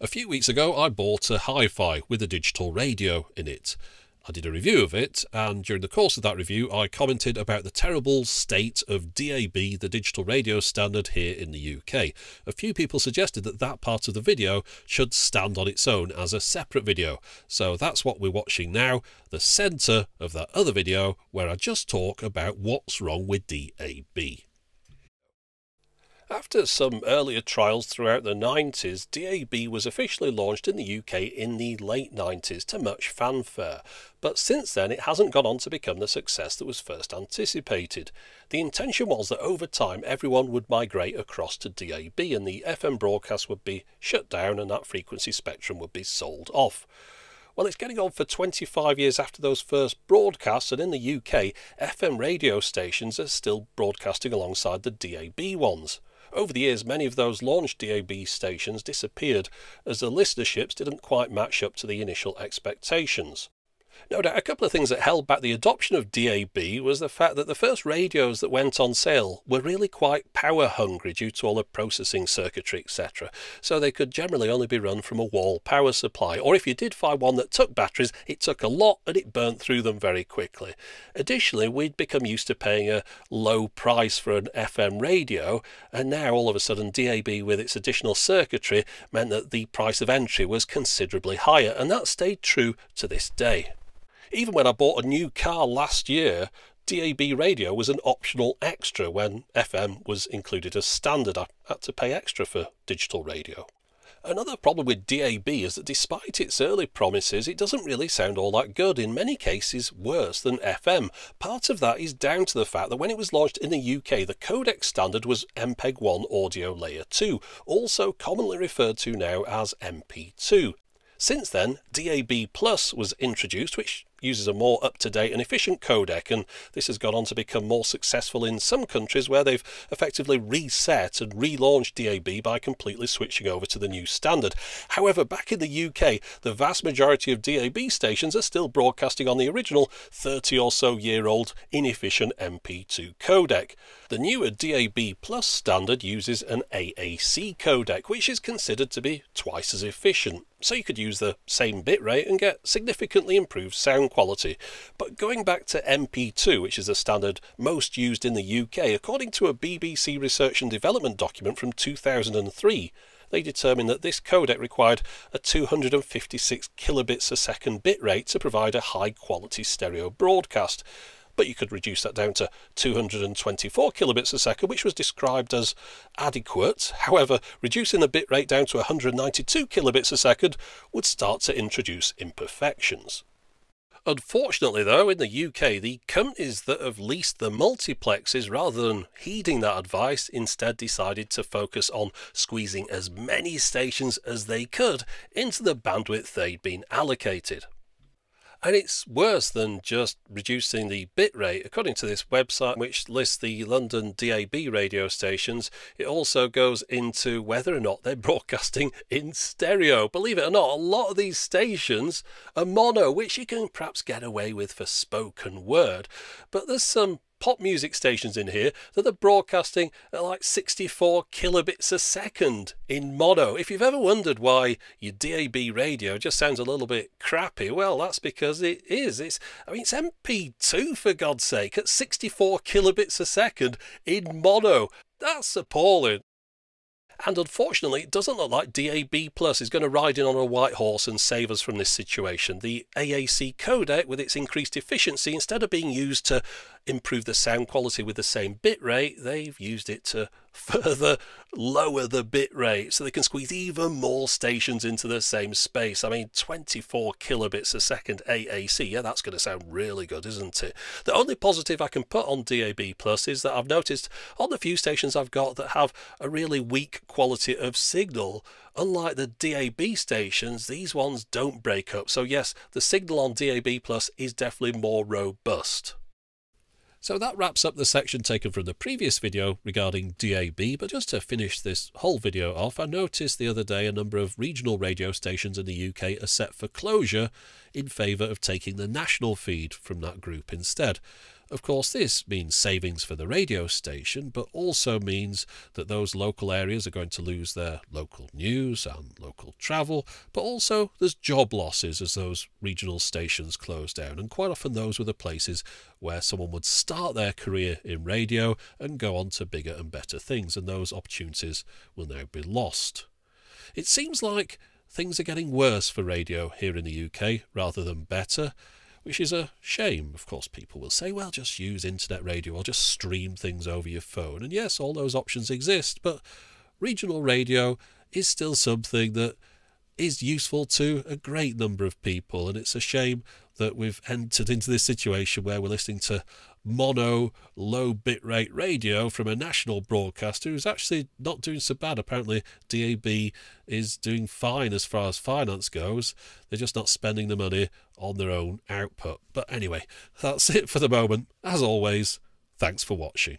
A few weeks ago, I bought a hi fi with a digital radio in it. I did a review of it, and during the course of that review, I commented about the terrible state of DAB, the digital radio standard here in the UK. A few people suggested that that part of the video should stand on its own as a separate video, so that's what we're watching now the centre of that other video where I just talk about what's wrong with DAB. After some earlier trials throughout the 90s, DAB was officially launched in the UK in the late 90s to much fanfare, but since then it hasn't gone on to become the success that was first anticipated. The intention was that over time everyone would migrate across to DAB and the FM broadcast would be shut down and that frequency spectrum would be sold off. Well, it's getting on for 25 years after those first broadcasts, and in the UK, FM radio stations are still broadcasting alongside the DAB ones. Over the years, many of those launched DAB stations disappeared as the listenerships didn't quite match up to the initial expectations. No doubt a couple of things that held back the adoption of DAB was the fact that the first radios that went on sale were really quite power hungry due to all the processing circuitry, etc. So they could generally only be run from a wall power supply, or if you did find one that took batteries, it took a lot and it burnt through them very quickly. Additionally, we'd become used to paying a low price for an FM radio, and now all of a sudden DAB with its additional circuitry meant that the price of entry was considerably higher, and that stayed true to this day. Even when I bought a new car last year, DAB radio was an optional extra when FM was included as standard. I had to pay extra for digital radio. Another problem with DAB is that despite its early promises, it doesn't really sound all that good, in many cases worse than FM. Part of that is down to the fact that when it was launched in the UK, the codec standard was MPEG 1 Audio Layer 2, also commonly referred to now as MP2. Since then, DAB Plus was introduced, which uses a more up-to-date and efficient codec and this has gone on to become more successful in some countries where they've effectively reset and relaunched DAB by completely switching over to the new standard. However, back in the UK, the vast majority of DAB stations are still broadcasting on the original 30 or so year old inefficient MP2 codec. The newer DAB Plus standard uses an AAC codec, which is considered to be twice as efficient. So you could use the same bitrate and get significantly improved sound quality. But going back to MP2, which is the standard most used in the UK, according to a BBC research and development document from 2003, they determined that this codec required a 256 kilobits a second bitrate to provide a high quality stereo broadcast. But you could reduce that down to 224 kilobits a second, which was described as adequate. However, reducing the bitrate down to 192 kilobits a second would start to introduce imperfections. Unfortunately, though, in the UK, the companies that have leased the multiplexes, rather than heeding that advice, instead decided to focus on squeezing as many stations as they could into the bandwidth they'd been allocated. And it's worse than just reducing the bitrate. According to this website, which lists the London DAB radio stations, it also goes into whether or not they're broadcasting in stereo. Believe it or not, a lot of these stations are mono, which you can perhaps get away with for spoken word. But there's some pop music stations in here that are broadcasting at like 64 kilobits a second in mono. If you've ever wondered why your DAB radio just sounds a little bit crappy, well, that's because it is. It's I mean it's MP2 for God's sake at 64 kilobits a second in mono. That's appalling. And unfortunately, it doesn't look like DAB Plus is going to ride in on a white horse and save us from this situation. The AAC codec, with its increased efficiency, instead of being used to improve the sound quality with the same bit rate, they've used it to further lower the bit rate so they can squeeze even more stations into the same space. I mean, 24 kilobits a second AAC, yeah, that's going to sound really good, isn't it? The only positive I can put on DAB Plus is that I've noticed on the few stations I've got that have a really weak quality of signal, unlike the DAB stations, these ones don't break up. So yes, the signal on DAB Plus is definitely more robust. So that wraps up the section taken from the previous video regarding DAB, but just to finish this whole video off, I noticed the other day a number of regional radio stations in the UK are set for closure in favour of taking the national feed from that group instead. Of course, this means savings for the radio station, but also means that those local areas are going to lose their local news and local travel, but also there's job losses as those regional stations close down, and quite often those were the places where someone would start their career in radio and go on to bigger and better things, and those opportunities will now be lost. It seems like things are getting worse for radio here in the UK rather than better which is a shame. Of course, people will say, well, just use internet radio or just stream things over your phone. And yes, all those options exist, but regional radio is still something that is useful to a great number of people. And it's a shame that we've entered into this situation where we're listening to mono low bitrate radio from a national broadcaster who's actually not doing so bad. Apparently, DAB is doing fine as far as finance goes. They're just not spending the money on their own output. But anyway, that's it for the moment. As always, thanks for watching.